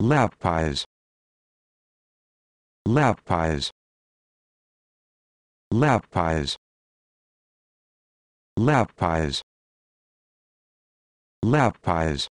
lap pies. Lap pies. Lap pies. Lap pies. Lap pies.